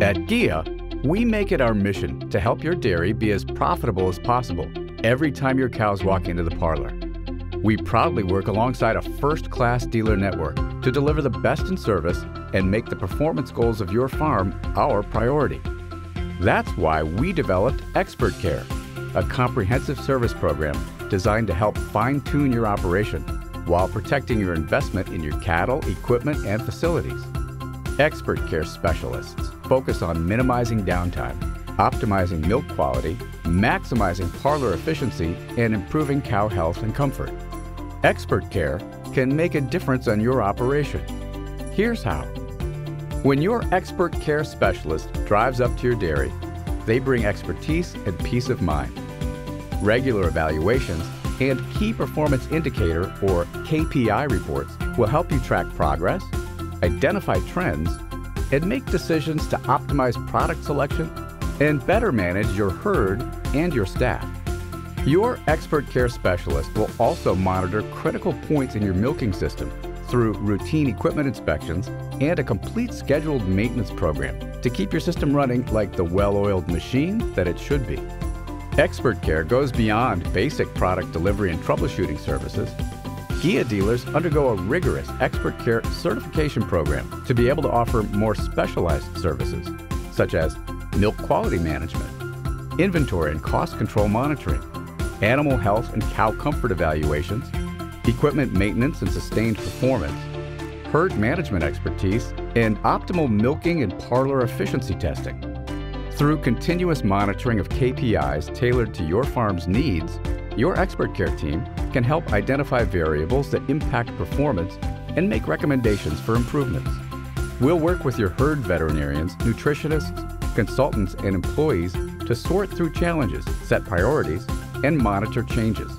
At GEA, we make it our mission to help your dairy be as profitable as possible every time your cows walk into the parlor. We proudly work alongside a first-class dealer network to deliver the best in service and make the performance goals of your farm our priority. That's why we developed Expert Care, a comprehensive service program designed to help fine-tune your operation while protecting your investment in your cattle, equipment, and facilities. Expert Care specialists focus on minimizing downtime, optimizing milk quality, maximizing parlor efficiency, and improving cow health and comfort. Expert Care can make a difference on your operation. Here's how. When your Expert Care specialist drives up to your dairy, they bring expertise and peace of mind. Regular evaluations and Key Performance Indicator or KPI reports will help you track progress, identify trends, and make decisions to optimize product selection and better manage your herd and your staff. Your expert care specialist will also monitor critical points in your milking system through routine equipment inspections and a complete scheduled maintenance program to keep your system running like the well-oiled machine that it should be. Expert Care goes beyond basic product delivery and troubleshooting services GEA dealers undergo a rigorous expert care certification program to be able to offer more specialized services, such as milk quality management, inventory and cost control monitoring, animal health and cow comfort evaluations, equipment maintenance and sustained performance, herd management expertise, and optimal milking and parlor efficiency testing. Through continuous monitoring of KPIs tailored to your farm's needs, your expert care team can help identify variables that impact performance and make recommendations for improvements. We'll work with your herd veterinarians, nutritionists, consultants, and employees to sort through challenges, set priorities, and monitor changes.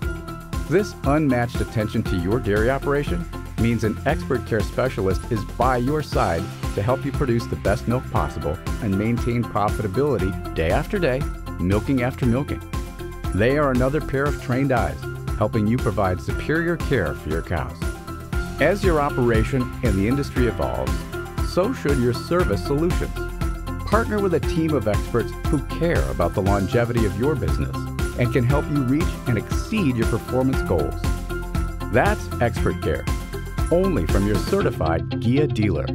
This unmatched attention to your dairy operation means an expert care specialist is by your side to help you produce the best milk possible and maintain profitability day after day, milking after milking. They are another pair of trained eyes, helping you provide superior care for your cows. As your operation and the industry evolves, so should your service solutions. Partner with a team of experts who care about the longevity of your business and can help you reach and exceed your performance goals. That's Expert Care, only from your certified GEA dealer.